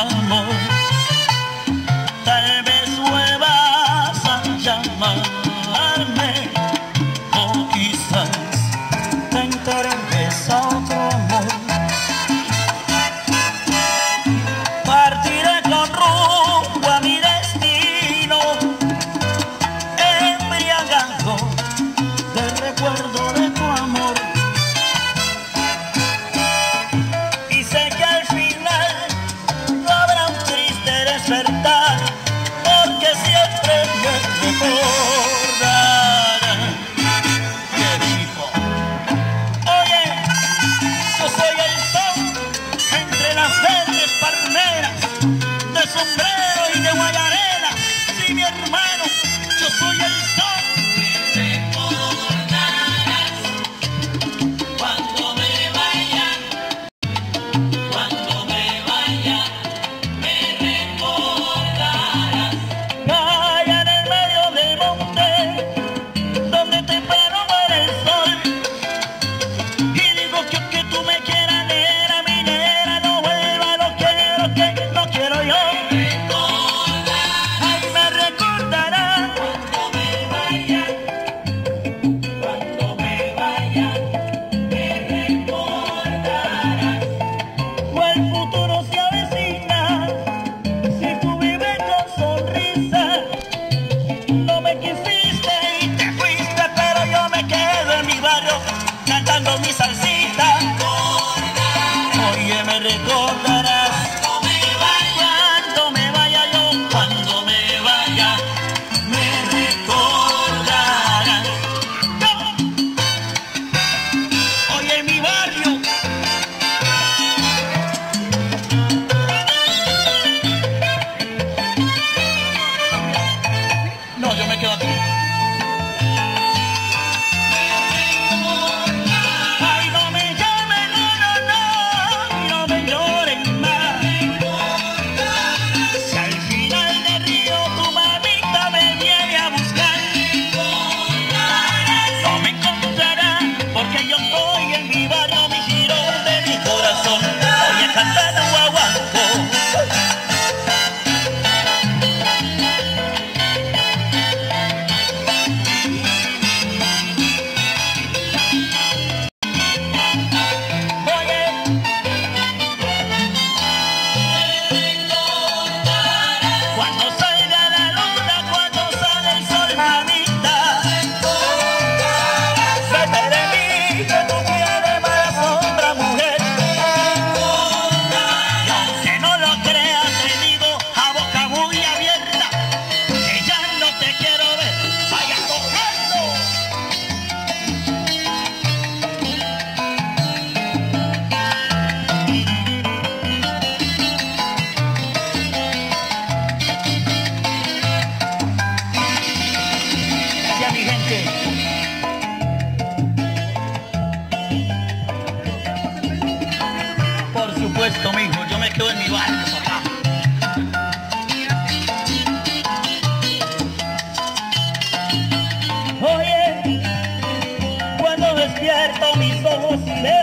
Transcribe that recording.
amor. despertar. abierto mis ojos y